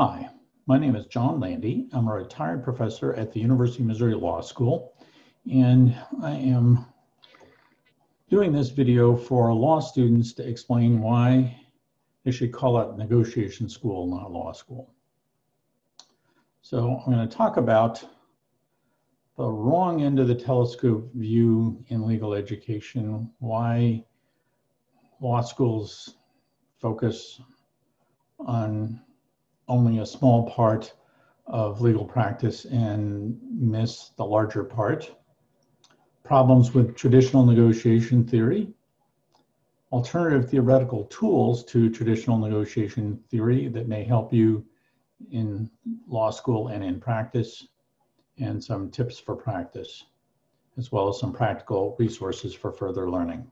Hi, my name is John Lande. I'm a retired professor at the University of Missouri Law School, and I am doing this video for law students to explain why they should call it negotiation school, not law school. So I'm going to talk about the wrong end of the telescope view in legal education, why law schools focus on only a small part of legal practice and miss the larger part. Problems with traditional negotiation theory, alternative theoretical tools to traditional negotiation theory that may help you in law school and in practice, and some tips for practice, as well as some practical resources for further learning.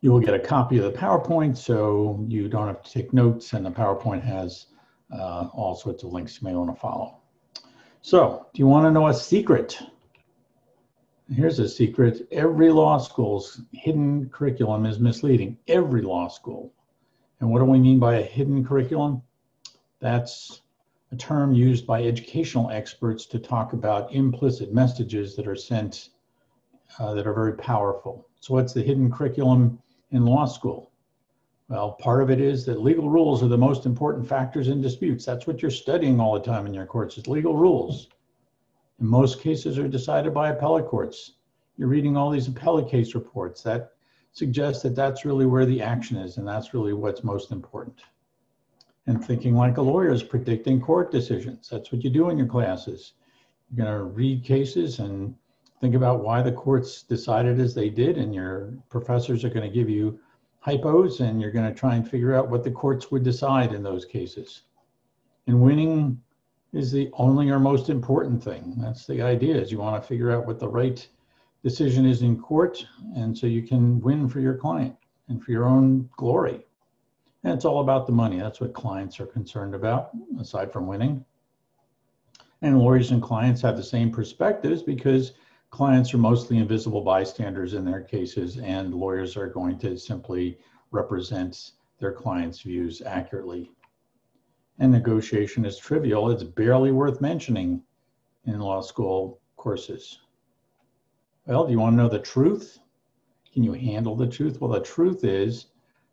You will get a copy of the PowerPoint so you don't have to take notes and the PowerPoint has uh, all sorts of links you may want to follow. So do you want to know a secret? Here's a secret. Every law school's hidden curriculum is misleading. Every law school. And what do we mean by a hidden curriculum? That's a term used by educational experts to talk about implicit messages that are sent uh, that are very powerful. So what's the hidden curriculum in law school? Well, part of it is that legal rules are the most important factors in disputes. That's what you're studying all the time in your courts is legal rules. In most cases are decided by appellate courts. You're reading all these appellate case reports. That suggests that that's really where the action is, and that's really what's most important. And thinking like a lawyer is predicting court decisions. That's what you do in your classes. You're going to read cases and think about why the courts decided as they did, and your professors are going to give you hypos, and you're going to try and figure out what the courts would decide in those cases. And winning is the only or most important thing. That's the idea is you want to figure out what the right decision is in court, and so you can win for your client and for your own glory. And it's all about the money. That's what clients are concerned about, aside from winning. And lawyers and clients have the same perspectives because clients are mostly invisible bystanders in their cases, and lawyers are going to simply represent their clients' views accurately. And negotiation is trivial, it's barely worth mentioning in law school courses. Well, do you want to know the truth? Can you handle the truth? Well, the truth is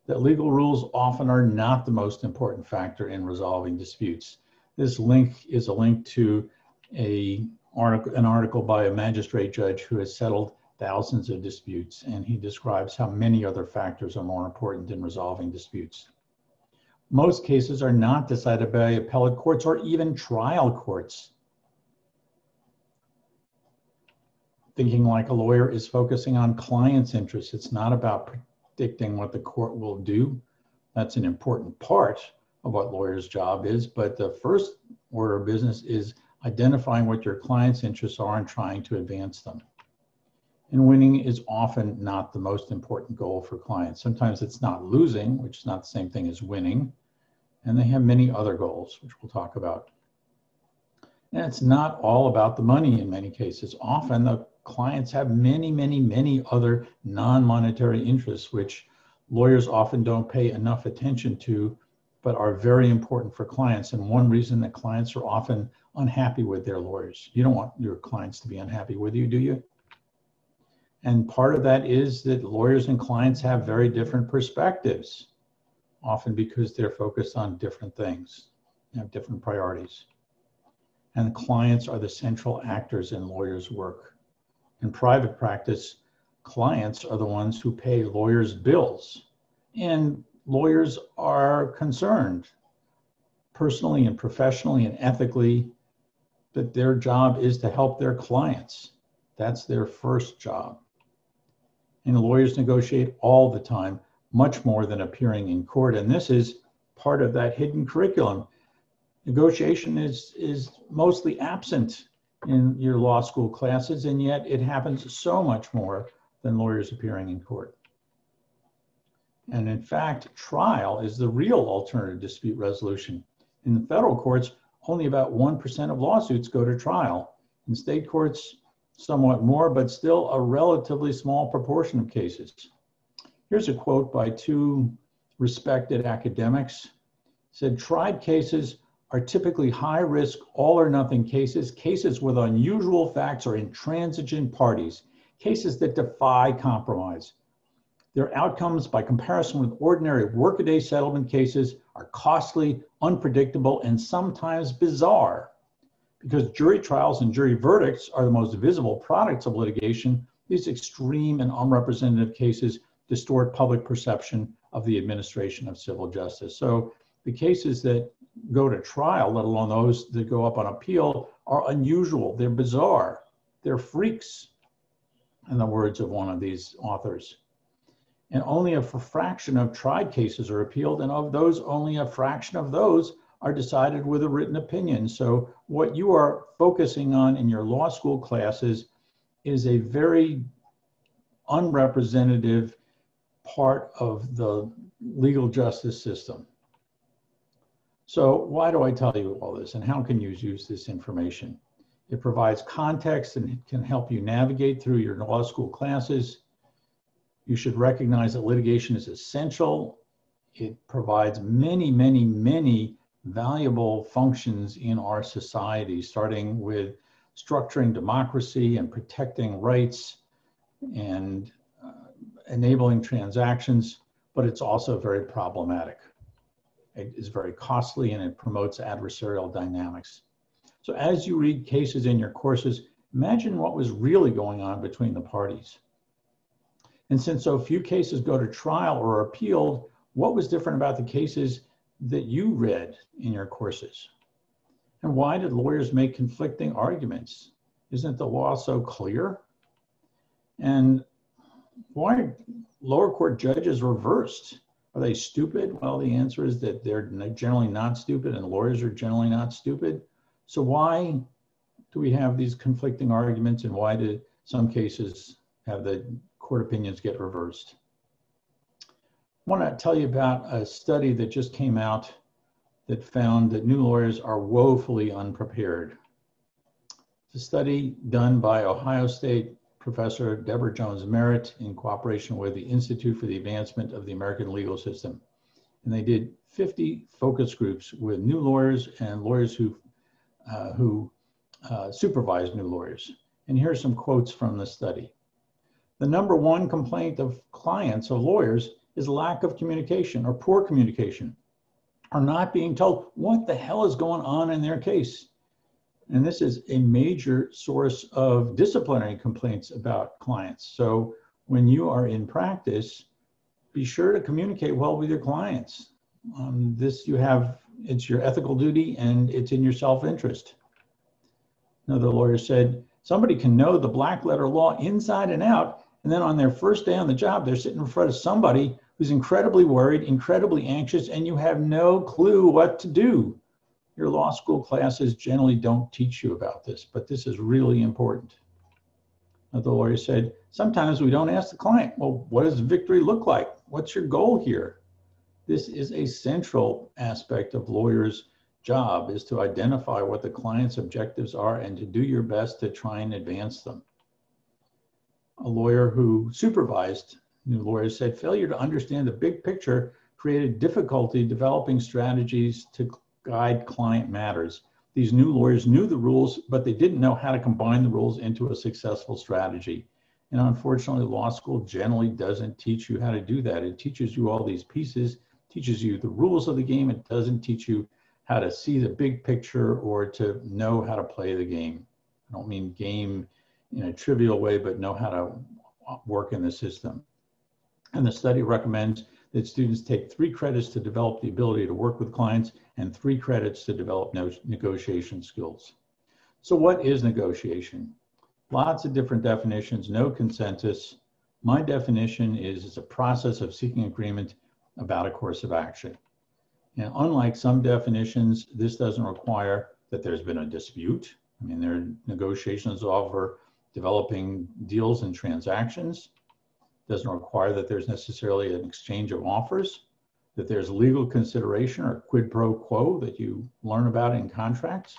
that legal rules often are not the most important factor in resolving disputes. This link is a link to a article, an article by a magistrate judge who has settled thousands of disputes, and he describes how many other factors are more important in resolving disputes. Most cases are not decided by appellate courts or even trial courts. Thinking like a lawyer is focusing on client's interests. It's not about predicting what the court will do. That's an important part of what lawyer's job is, but the first order of business is identifying what your client's interests are and trying to advance them. And winning is often not the most important goal for clients. Sometimes it's not losing, which is not the same thing as winning. And they have many other goals, which we'll talk about. And it's not all about the money in many cases. Often the clients have many, many, many other non monetary interests, which lawyers often don't pay enough attention to, but are very important for clients. And one reason that clients are often unhappy with their lawyers. You don't want your clients to be unhappy with you, do you? And part of that is that lawyers and clients have very different perspectives, often because they're focused on different things, have different priorities. And clients are the central actors in lawyers' work. In private practice, clients are the ones who pay lawyers' bills. And lawyers are concerned personally and professionally and ethically that their job is to help their clients. That's their first job. And lawyers negotiate all the time, much more than appearing in court. And this is part of that hidden curriculum. Negotiation is, is mostly absent in your law school classes, and yet it happens so much more than lawyers appearing in court. And in fact, trial is the real alternative dispute resolution. In the federal courts, only about 1% of lawsuits go to trial. In state courts, somewhat more, but still a relatively small proportion of cases. Here's a quote by two respected academics said tried cases are typically high risk, all or nothing cases, cases with unusual facts or intransigent parties, cases that defy compromise. Their outcomes, by comparison with ordinary workaday settlement cases, are costly, unpredictable, and sometimes bizarre. Because jury trials and jury verdicts are the most visible products of litigation, these extreme and unrepresentative cases distort public perception of the administration of civil justice. So the cases that go to trial, let alone those that go up on appeal, are unusual. They're bizarre. They're freaks, in the words of one of these authors. And only a fraction of tried cases are appealed, and of those, only a fraction of those are decided with a written opinion. So, what you are focusing on in your law school classes is a very unrepresentative part of the legal justice system. So why do I tell you all this and how can you use this information? It provides context and it can help you navigate through your law school classes. You should recognize that litigation is essential. It provides many, many, many valuable functions in our society, starting with structuring democracy and protecting rights and uh, enabling transactions, but it's also very problematic. It is very costly and it promotes adversarial dynamics. So as you read cases in your courses, imagine what was really going on between the parties. And since so few cases go to trial or are appealed, what was different about the cases that you read in your courses? And why did lawyers make conflicting arguments? Isn't the law so clear? And why lower court judges reversed? Are they stupid? Well, the answer is that they're generally not stupid and lawyers are generally not stupid. So why do we have these conflicting arguments and why do some cases have the court opinions get reversed? I want to tell you about a study that just came out that found that new lawyers are woefully unprepared. It's a study done by Ohio State Professor Deborah Jones Merritt in cooperation with the Institute for the Advancement of the American Legal System. And they did 50 focus groups with new lawyers and lawyers who, uh, who uh, supervise new lawyers. And here are some quotes from the study. The number one complaint of clients of lawyers is lack of communication or poor communication, or not being told what the hell is going on in their case. And this is a major source of disciplinary complaints about clients. So when you are in practice, be sure to communicate well with your clients. Um, this you have, it's your ethical duty and it's in your self-interest. Another lawyer said, somebody can know the black letter law inside and out, and then on their first day on the job, they're sitting in front of somebody who's incredibly worried, incredibly anxious, and you have no clue what to do. Your law school classes generally don't teach you about this, but this is really important. Now, the lawyer said, sometimes we don't ask the client, well, what does victory look like? What's your goal here? This is a central aspect of lawyers' job is to identify what the client's objectives are and to do your best to try and advance them. A lawyer who supervised new lawyers said failure to understand the big picture created difficulty developing strategies to guide client matters. These new lawyers knew the rules, but they didn't know how to combine the rules into a successful strategy. And unfortunately, law school generally doesn't teach you how to do that. It teaches you all these pieces, teaches you the rules of the game. It doesn't teach you how to see the big picture or to know how to play the game. I don't mean game in a trivial way, but know how to work in the system. And the study recommends that students take three credits to develop the ability to work with clients and three credits to develop no negotiation skills. So what is negotiation? Lots of different definitions, no consensus. My definition is it's a process of seeking agreement about a course of action. And unlike some definitions, this doesn't require that there's been a dispute. I mean, there are negotiations over developing deals and transactions doesn't require that there's necessarily an exchange of offers, that there's legal consideration or quid pro quo that you learn about in contracts,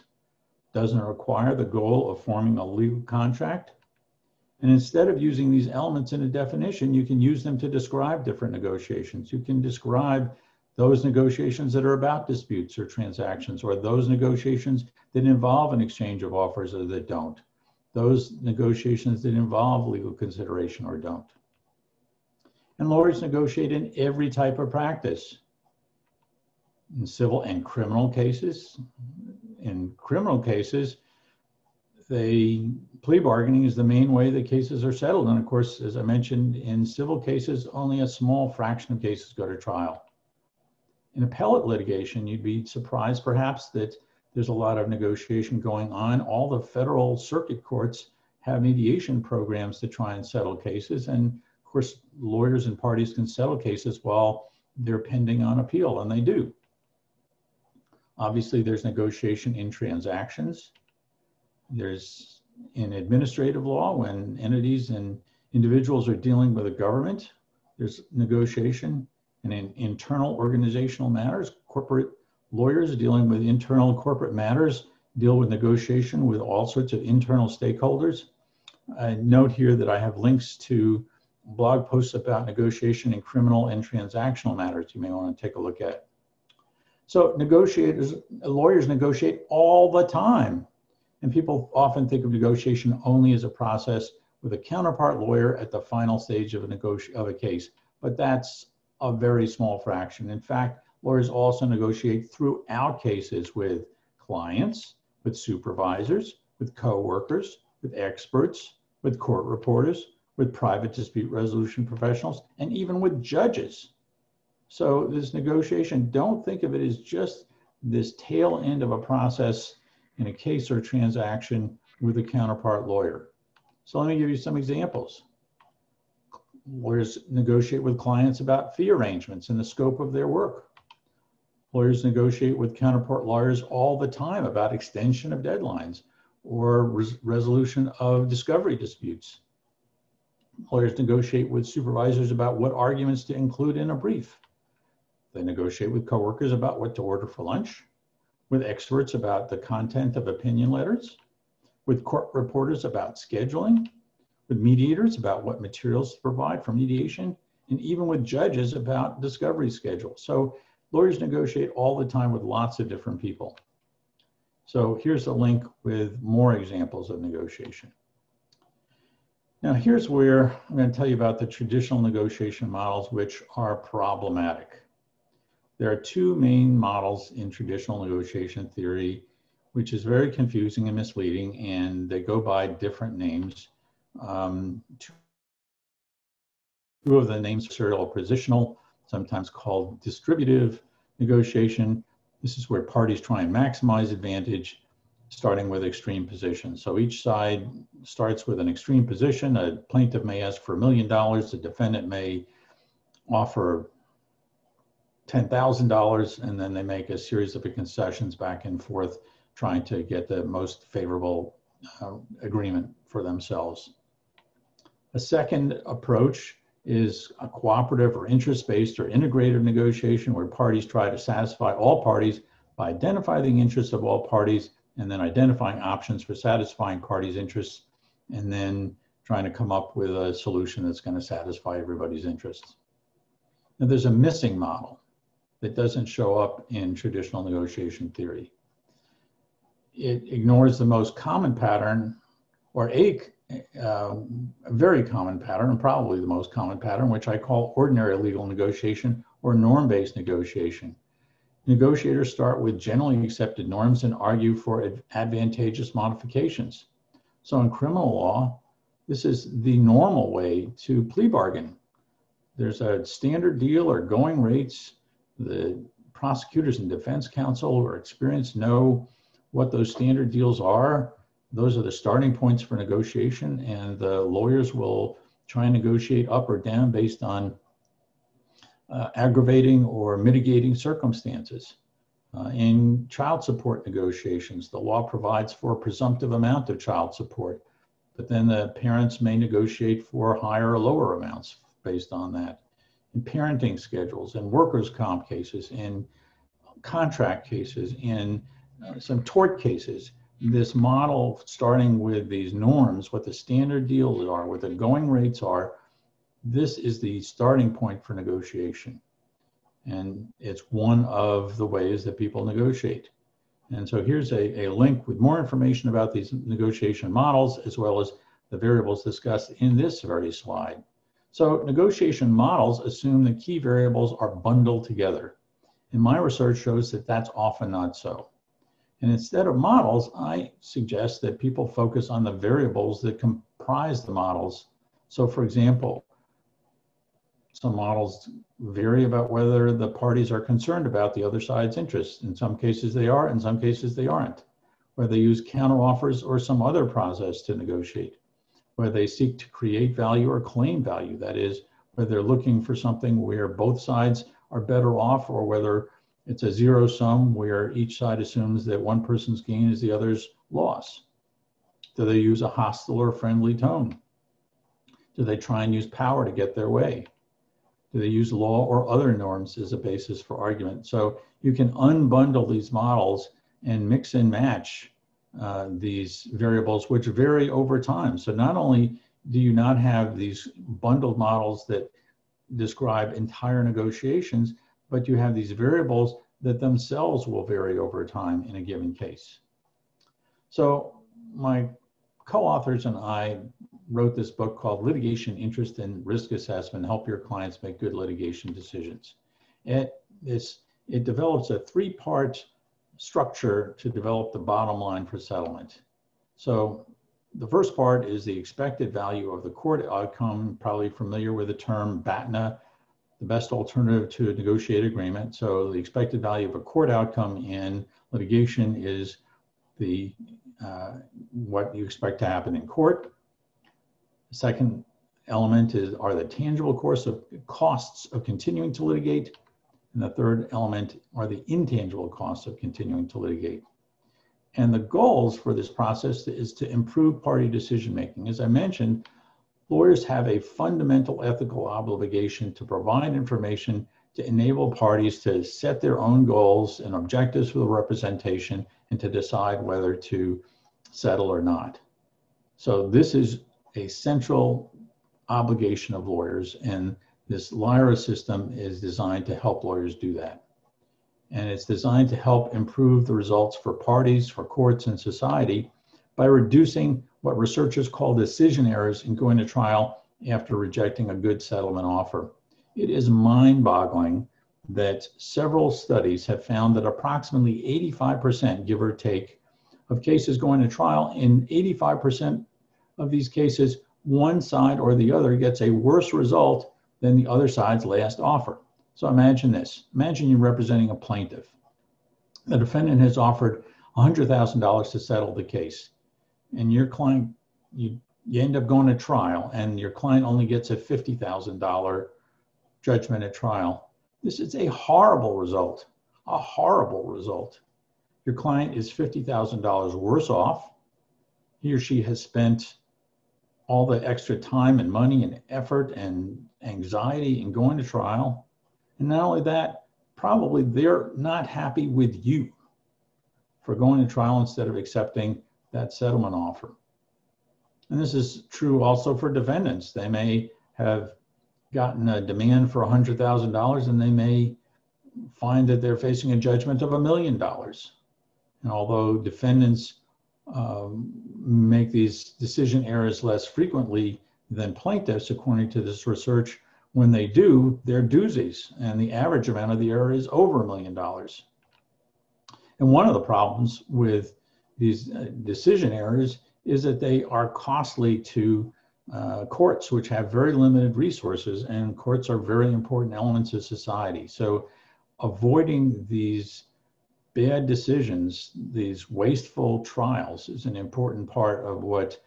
doesn't require the goal of forming a legal contract. And instead of using these elements in a definition, you can use them to describe different negotiations. You can describe those negotiations that are about disputes or transactions, or those negotiations that involve an exchange of offers or that don't, those negotiations that involve legal consideration or don't. And lawyers negotiate in every type of practice. In civil and criminal cases, in criminal cases, they plea bargaining is the main way that cases are settled. And of course, as I mentioned, in civil cases, only a small fraction of cases go to trial. In appellate litigation, you'd be surprised perhaps that there's a lot of negotiation going on. All the federal circuit courts have mediation programs to try and settle cases. And of course, lawyers and parties can settle cases while they're pending on appeal, and they do. Obviously, there's negotiation in transactions. There's in administrative law when entities and individuals are dealing with a government, there's negotiation. And in internal organizational matters, corporate lawyers dealing with internal corporate matters deal with negotiation with all sorts of internal stakeholders. I note here that I have links to blog posts about negotiation in criminal and transactional matters you may want to take a look at. So negotiators, lawyers negotiate all the time. And people often think of negotiation only as a process with a counterpart lawyer at the final stage of a, of a case, but that's a very small fraction. In fact, lawyers also negotiate throughout cases with clients, with supervisors, with coworkers, with experts, with court reporters, with private dispute resolution professionals, and even with judges. So this negotiation, don't think of it as just this tail end of a process in a case or transaction with a counterpart lawyer. So let me give you some examples. Lawyers negotiate with clients about fee arrangements and the scope of their work. Lawyers negotiate with counterpart lawyers all the time about extension of deadlines or res resolution of discovery disputes. Lawyers negotiate with supervisors about what arguments to include in a brief. They negotiate with coworkers about what to order for lunch, with experts about the content of opinion letters, with court reporters about scheduling, with mediators about what materials to provide for mediation, and even with judges about discovery schedules. So lawyers negotiate all the time with lots of different people. So here's a link with more examples of negotiation. Now here's where I'm going to tell you about the traditional negotiation models which are problematic. There are two main models in traditional negotiation theory, which is very confusing and misleading, and they go by different names. Um, two of the names are serial positional, sometimes called distributive negotiation. This is where parties try and maximize advantage, starting with extreme positions. So each side starts with an extreme position. A plaintiff may ask for a million dollars, the defendant may offer $10,000 and then they make a series of concessions back and forth trying to get the most favorable uh, agreement for themselves. A second approach is a cooperative or interest-based or integrative negotiation where parties try to satisfy all parties by identifying the interests of all parties and then identifying options for satisfying parties' interests and then trying to come up with a solution that's going to satisfy everybody's interests. Now there's a missing model that doesn't show up in traditional negotiation theory. It ignores the most common pattern, or a, uh, a very common pattern, and probably the most common pattern, which I call ordinary legal negotiation or norm based negotiation. Negotiators start with generally accepted norms and argue for advantageous modifications. So in criminal law, this is the normal way to plea bargain. There's a standard deal or going rates the prosecutors and defense counsel or experienced know what those standard deals are. Those are the starting points for negotiation, and the lawyers will try and negotiate up or down based on uh, aggravating or mitigating circumstances. Uh, in child support negotiations, the law provides for a presumptive amount of child support, but then the parents may negotiate for higher or lower amounts based on that in parenting schedules, in workers' comp cases, in contract cases, in uh, some tort cases. This model, starting with these norms, what the standard deals are, what the going rates are, this is the starting point for negotiation. And it's one of the ways that people negotiate. And so here's a, a link with more information about these negotiation models, as well as the variables discussed in this very slide. So negotiation models assume that key variables are bundled together. And my research shows that that's often not so. And instead of models, I suggest that people focus on the variables that comprise the models. So for example, some models vary about whether the parties are concerned about the other side's interests. In some cases they are, in some cases they aren't. Whether they use counteroffers or some other process to negotiate. Whether they seek to create value or claim value. That is, whether they're looking for something where both sides are better off or whether it's a zero sum where each side assumes that one person's gain is the other's loss. Do they use a hostile or friendly tone? Do they try and use power to get their way? Do they use law or other norms as a basis for argument? So you can unbundle these models and mix and match uh, these variables, which vary over time. So not only do you not have these bundled models that describe entire negotiations, but you have these variables that themselves will vary over time in a given case. So my co-authors and I wrote this book called Litigation Interest and Risk Assessment, Help Your Clients Make Good Litigation Decisions. It, is, it develops a three-part structure to develop the bottom line for settlement. So the first part is the expected value of the court outcome, probably familiar with the term BATNA, the best alternative to a negotiated agreement. So the expected value of a court outcome in litigation is the uh, what you expect to happen in court. The second element is are the tangible course of costs of continuing to litigate. And the third element are the intangible costs of continuing to litigate. And the goals for this process is to improve party decision making. As I mentioned, lawyers have a fundamental ethical obligation to provide information to enable parties to set their own goals and objectives for the representation and to decide whether to settle or not. So this is a central obligation of lawyers and this LIRA system is designed to help lawyers do that. And it's designed to help improve the results for parties, for courts, and society by reducing what researchers call decision errors in going to trial after rejecting a good settlement offer. It is mind boggling that several studies have found that approximately 85%, give or take, of cases going to trial, in 85% of these cases, one side or the other gets a worse result than the other side's last offer. So imagine this imagine you're representing a plaintiff. The defendant has offered $100,000 to settle the case and your client you you end up going to trial and your client only gets a $50,000 judgment at trial. This is a horrible result, a horrible result. Your client is $50,000 worse off. He or she has spent all the extra time and money and effort and anxiety in going to trial. And not only that, probably they're not happy with you for going to trial instead of accepting that settlement offer. And this is true also for defendants. They may have gotten a demand for $100,000 and they may find that they're facing a judgment of a million dollars. And although defendants um, make these decision errors less frequently than plaintiffs, according to this research, when they do, they're doozies. And the average amount of the error is over a million dollars. And one of the problems with these uh, decision errors is that they are costly to uh, courts, which have very limited resources, and courts are very important elements of society. So, avoiding these bad decisions, these wasteful trials, is an important part of what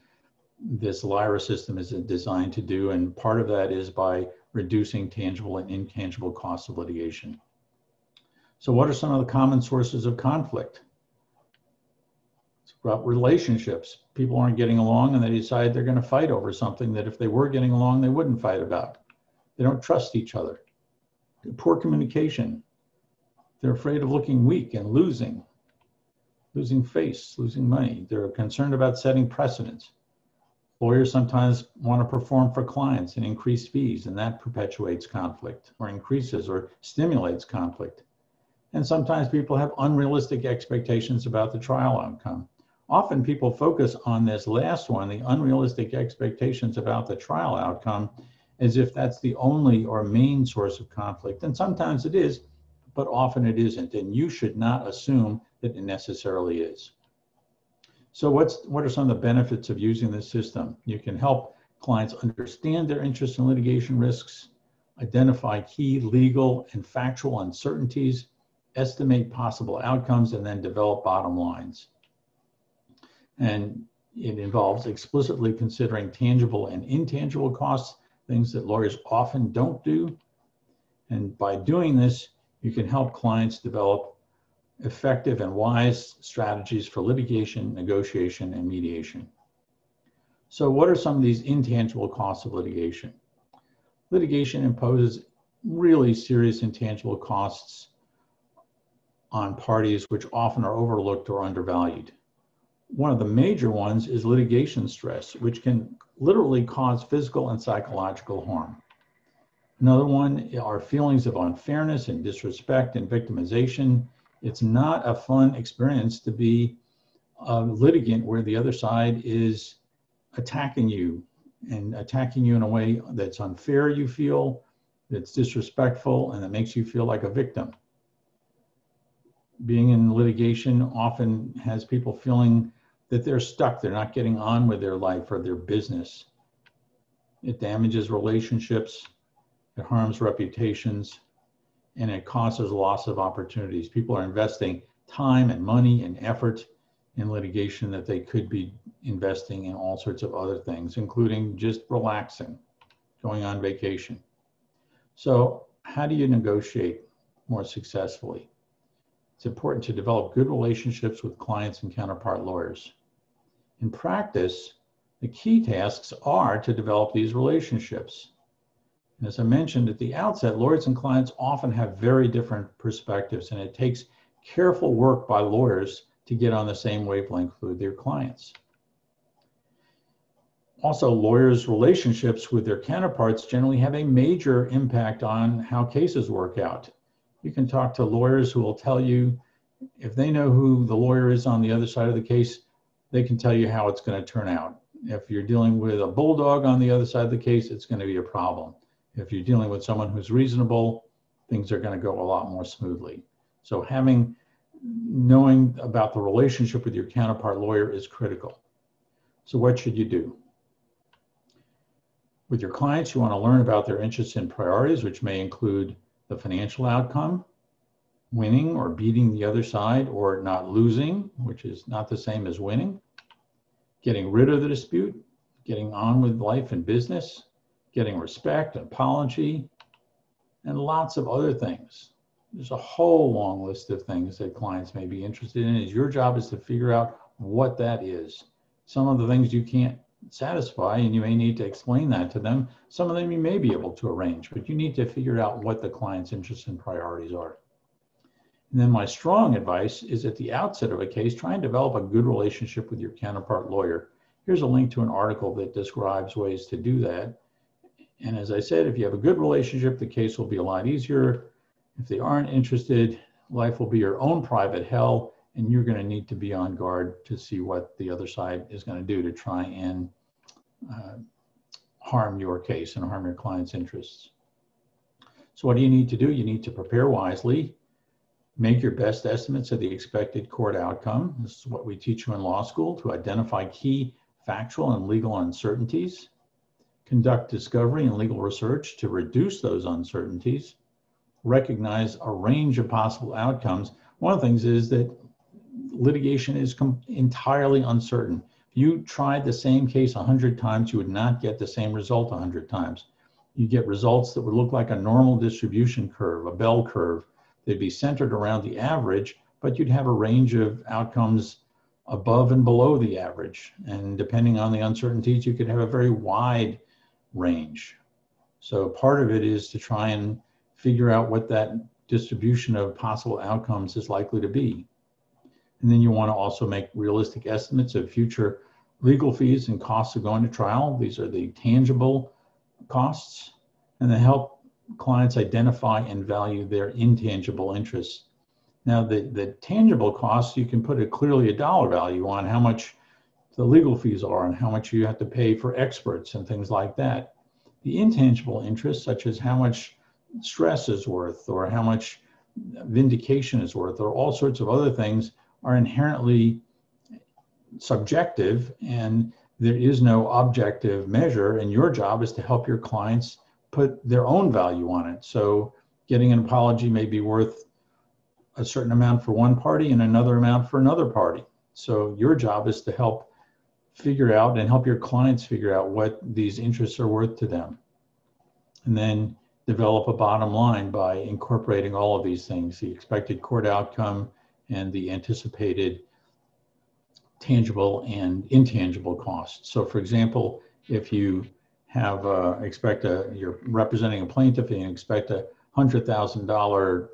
this LIRA system is designed to do. And part of that is by reducing tangible and intangible costs of litigation. So, what are some of the common sources of conflict? About relationships. People aren't getting along and they decide they're going to fight over something that if they were getting along, they wouldn't fight about. They don't trust each other. Poor communication. They're afraid of looking weak and losing, losing face, losing money. They're concerned about setting precedents. Lawyers sometimes want to perform for clients and increase fees, and that perpetuates conflict or increases or stimulates conflict. And sometimes people have unrealistic expectations about the trial outcome. Often people focus on this last one, the unrealistic expectations about the trial outcome, as if that's the only or main source of conflict. And sometimes it is, but often it isn't. And you should not assume that it necessarily is. So what's what are some of the benefits of using this system? You can help clients understand their interests in litigation risks, identify key legal and factual uncertainties, estimate possible outcomes, and then develop bottom lines. And it involves explicitly considering tangible and intangible costs, things that lawyers often don't do. And by doing this, you can help clients develop effective and wise strategies for litigation, negotiation, and mediation. So, what are some of these intangible costs of litigation? Litigation imposes really serious intangible costs on parties, which often are overlooked or undervalued. One of the major ones is litigation stress, which can literally cause physical and psychological harm. Another one are feelings of unfairness and disrespect and victimization it's not a fun experience to be a litigant where the other side is attacking you and attacking you in a way that's unfair, you feel, that's disrespectful, and that makes you feel like a victim. Being in litigation often has people feeling that they're stuck, they're not getting on with their life or their business. It damages relationships, it harms reputations, and it causes loss of opportunities. People are investing time and money and effort in litigation that they could be investing in all sorts of other things, including just relaxing, going on vacation. So, how do you negotiate more successfully? It's important to develop good relationships with clients and counterpart lawyers. In practice, the key tasks are to develop these relationships. As I mentioned at the outset, lawyers and clients often have very different perspectives, and it takes careful work by lawyers to get on the same wavelength with their clients. Also, lawyers' relationships with their counterparts generally have a major impact on how cases work out. You can talk to lawyers who will tell you if they know who the lawyer is on the other side of the case, they can tell you how it's going to turn out. If you're dealing with a bulldog on the other side of the case, it's going to be a problem. If you're dealing with someone who's reasonable, things are going to go a lot more smoothly. So having knowing about the relationship with your counterpart lawyer is critical. So what should you do? With your clients, you want to learn about their interests and priorities, which may include the financial outcome, winning or beating the other side, or not losing, which is not the same as winning, getting rid of the dispute, getting on with life and business, getting respect, and apology, and lots of other things. There's a whole long list of things that clients may be interested in. Is your job is to figure out what that is. Some of the things you can't satisfy, and you may need to explain that to them. Some of them you may be able to arrange, but you need to figure out what the client's interests and priorities are. And then my strong advice is at the outset of a case, try and develop a good relationship with your counterpart lawyer. Here's a link to an article that describes ways to do that. And as I said, if you have a good relationship, the case will be a lot easier. If they aren't interested, life will be your own private hell, and you're going to need to be on guard to see what the other side is going to do to try and uh, harm your case and harm your client's interests. So, what do you need to do? You need to prepare wisely, make your best estimates of the expected court outcome. This is what we teach you in law school to identify key factual and legal uncertainties conduct discovery and legal research to reduce those uncertainties, recognize a range of possible outcomes. One of the things is that litigation is entirely uncertain. If you tried the same case 100 times, you would not get the same result 100 times. You get results that would look like a normal distribution curve, a bell curve. They'd be centered around the average, but you'd have a range of outcomes above and below the average. And depending on the uncertainties, you could have a very wide range. So part of it is to try and figure out what that distribution of possible outcomes is likely to be. And then you want to also make realistic estimates of future legal fees and costs of going to trial. These are the tangible costs, and they help clients identify and value their intangible interests. Now, the, the tangible costs, you can put a clearly a dollar value on how much the legal fees are and how much you have to pay for experts and things like that. The intangible interests, such as how much stress is worth or how much vindication is worth or all sorts of other things, are inherently subjective and there is no objective measure and your job is to help your clients put their own value on it. So getting an apology may be worth a certain amount for one party and another amount for another party. So your job is to help figure out and help your clients figure out what these interests are worth to them. And then develop a bottom line by incorporating all of these things the expected court outcome and the anticipated tangible and intangible costs. So, for example, if you have uh, expect a you're representing a plaintiff and you expect a hundred thousand dollar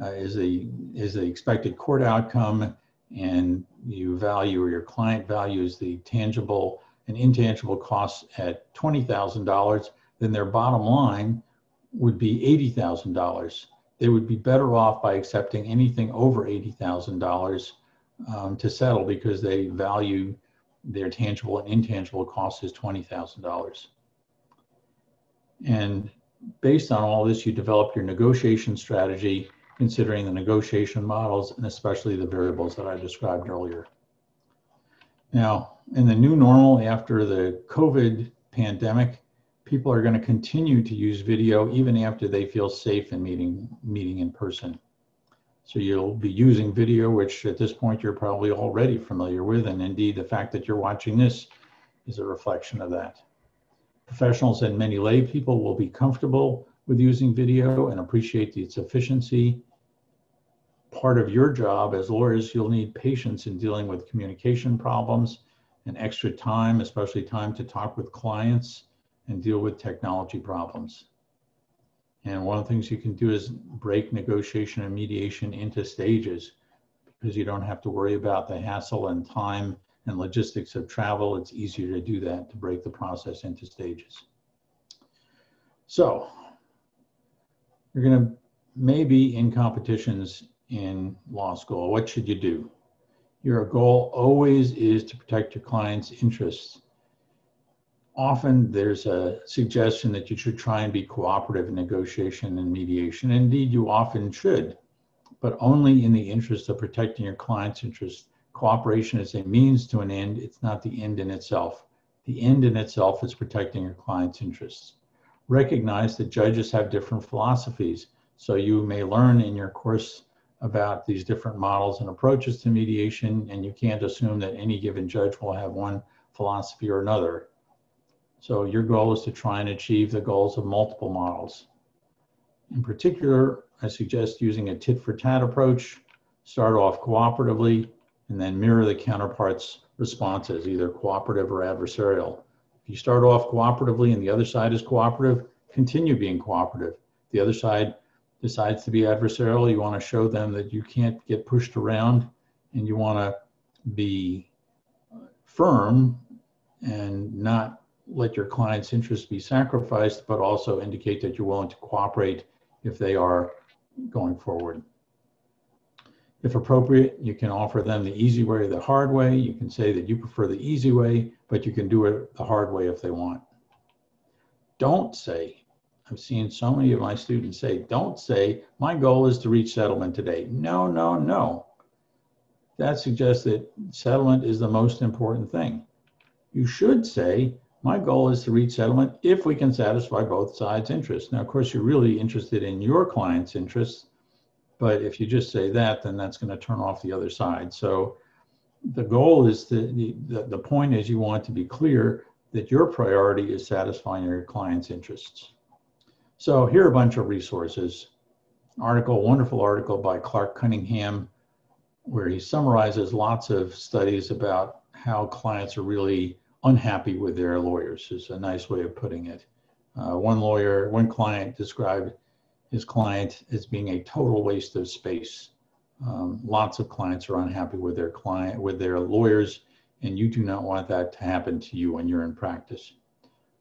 uh, is the is the expected court outcome, and you value or your client values the tangible and intangible costs at twenty thousand dollars, then their bottom line would be eighty thousand dollars. They would be better off by accepting anything over eighty thousand dollars um, to settle because they value their tangible and intangible costs as $20,000. And based on all this, you develop your negotiation strategy considering the negotiation models and especially the variables that I described earlier. Now, in the new normal after the COVID pandemic, people are going to continue to use video even after they feel safe in meeting, meeting in person. So you'll be using video, which at this point you're probably already familiar with. And indeed, the fact that you're watching this is a reflection of that. Professionals and many lay people will be comfortable with using video and appreciate its efficiency. Part of your job as lawyers, you'll need patience in dealing with communication problems and extra time, especially time to talk with clients and deal with technology problems. And one of the things you can do is break negotiation and mediation into stages because you don't have to worry about the hassle and time and logistics of travel. It's easier to do that to break the process into stages. So you're going to maybe in competitions in law school. What should you do? Your goal always is to protect your client's interests often there's a suggestion that you should try and be cooperative in negotiation and mediation. Indeed, you often should, but only in the interest of protecting your client's interests. Cooperation is a means to an end, it's not the end in itself. The end in itself is protecting your client's interests. Recognize that judges have different philosophies, so you may learn in your course about these different models and approaches to mediation, and you can't assume that any given judge will have one philosophy or another so your goal is to try and achieve the goals of multiple models. In particular, I suggest using a tit for tat approach, start off cooperatively, and then mirror the counterpart's responses, either cooperative or adversarial. If you start off cooperatively and the other side is cooperative, continue being cooperative. The other side decides to be adversarial, you want to show them that you can't get pushed around and you want to be firm and not let your client's interests be sacrificed, but also indicate that you're willing to cooperate if they are going forward. If appropriate, you can offer them the easy way or the hard way. You can say that you prefer the easy way, but you can do it the hard way if they want. Don't say, I've seen so many of my students say, don't say, my goal is to reach settlement today. No, no, no. That suggests that settlement is the most important thing. You should say, my goal is to reach settlement if we can satisfy both sides' interests. Now, of course, you're really interested in your client's interests, but if you just say that, then that's going to turn off the other side. So the goal is to, the, the point is you want to be clear that your priority is satisfying your client's interests. So here are a bunch of resources. Article, wonderful article by Clark Cunningham, where he summarizes lots of studies about how clients are really unhappy with their lawyers is a nice way of putting it. Uh, one lawyer, one client described his client as being a total waste of space. Um, lots of clients are unhappy with their client, with their lawyers, and you do not want that to happen to you when you're in practice.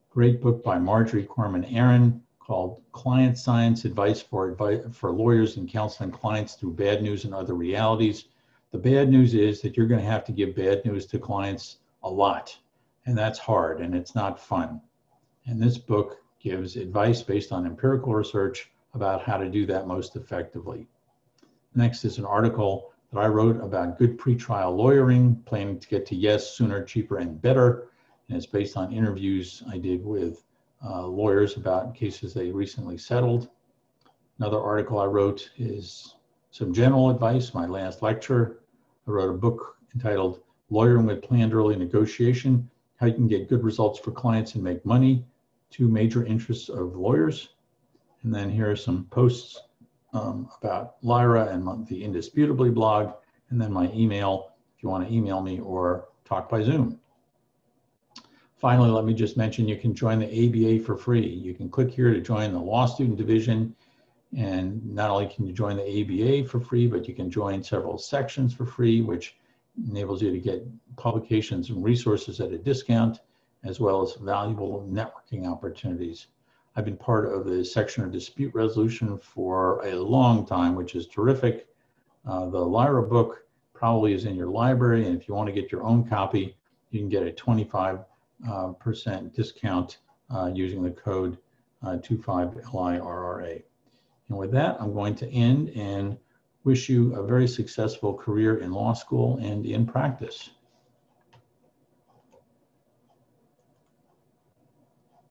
Great book by Marjorie Corman Aaron called Client Science Advice for, Advice for Lawyers and Counseling Clients Through Bad News and Other Realities. The bad news is that you're going to have to give bad news to clients a lot, and that's hard and it's not fun. And this book gives advice based on empirical research about how to do that most effectively. Next is an article that I wrote about good pretrial lawyering, planning to get to yes sooner, cheaper, and better. And it's based on interviews I did with uh, lawyers about cases they recently settled. Another article I wrote is some general advice, my last lecture. I wrote a book entitled Lawyering with Planned Early Negotiation How You Can Get Good Results for Clients and Make Money, two major interests of lawyers. And then here are some posts um, about LIRA and the Indisputably blog, and then my email if you want to email me or talk by Zoom. Finally, let me just mention you can join the ABA for free. You can click here to join the law student division. And not only can you join the ABA for free, but you can join several sections for free, which enables you to get publications and resources at a discount, as well as valuable networking opportunities. I've been part of the section of dispute resolution for a long time, which is terrific. Uh, the LIRA book probably is in your library, and if you want to get your own copy, you can get a 25% uh, discount uh, using the code uh, 25LIRRA. And with that, I'm going to end and wish you a very successful career in law school and in practice.